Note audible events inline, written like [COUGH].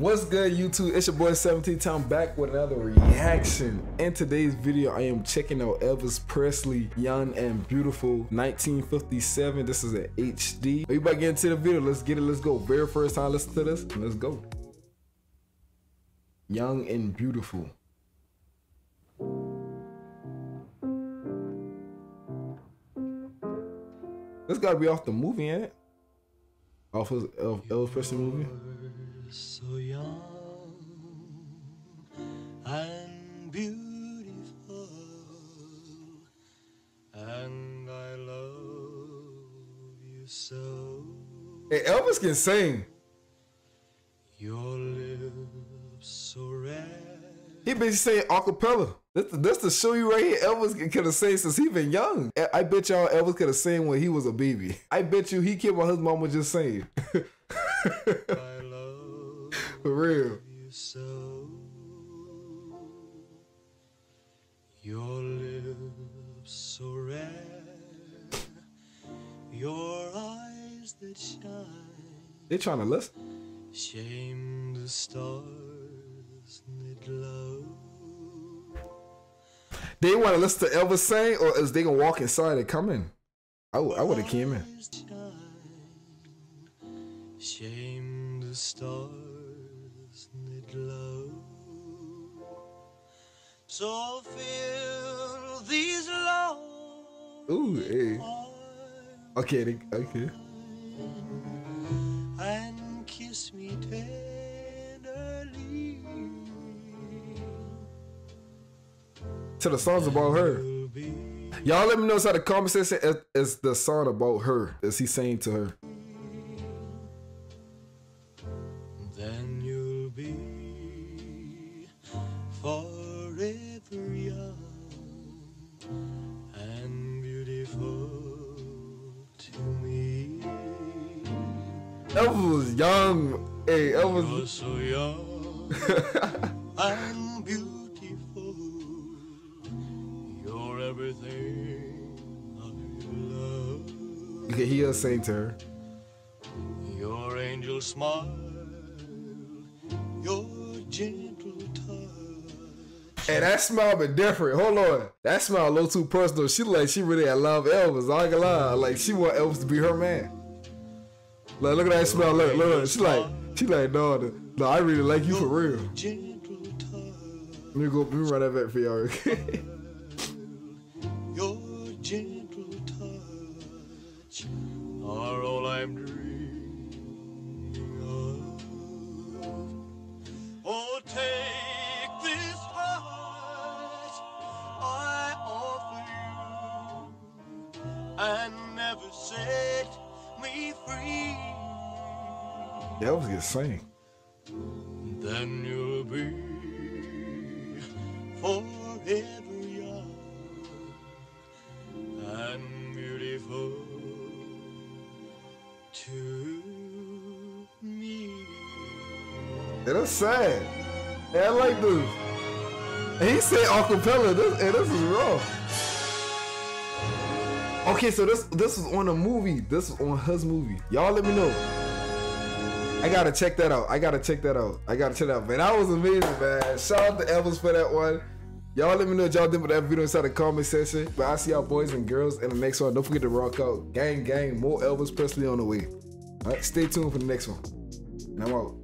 What's good YouTube? It's your boy 17 Tayy back with another reaction. In today's video, I am checking out Elvis Presley, Young and Beautiful, 1957. This is an HD. We about to get into the video. Let's get it. Let's go. Very first time listen to this. Let's go. Young and Beautiful. This gotta be off the movie, ain't it? Off of Elvis Presley movie so young and beautiful, and I love you so. Hey, Elvis can sing. Your lips so red. He been saying acapella. This, this to show you right here. Elvis could have sang since he been young. I bet y'all Elvis could have sang when he was a baby. I bet you he kept on his mama just saying. [LAUGHS] For real. So, your lips so red, your eyes that shine. They trying to listen. Shame the stars that glow. They want to listen to Elvis sing, or is they gonna walk inside and come in? I, I would have came in. Shame the stars glow. So fill these long Ooh, hey. Okay, okay. And kiss me tenderly. So the song's about her. Y'all let me know inside the comment section is, is the song about her. Is he saying to her? Elvis was young. Hey, Elvis. You're so young [LAUGHS] and beautiful. You're everything I love. You can hear us saying to her. Your angel smile, your gentle. Hey, that smile been different. Hold on. That smile a little too personal. She like she really I love Elvis. I ain't gonna lie. Like she want Elvis to be her man. Like, look at that smell. Look, look. She like, she like, no, no, I really like you for real. Let me go, let me run that back for y'all. [LAUGHS] never set me free. Elvis can sing. Then you'll be forever young and beautiful to me. And that's sad. Hey, I like this. And he said acapella. This, and this is raw. Okay, so this this was on a movie. This was on his movie. Y'all let me know. I gotta check that out. I gotta check that out. I gotta check that out. Man, that was amazing, man. Shout out to Elvis for that one. Y'all let me know what y'all did with that video inside the comment section. But I see y'all boys and girls in the next one. Don't forget to rock out. Gang, gang, more Elvis Presley on the way. All right, stay tuned for the next one. And I'm out.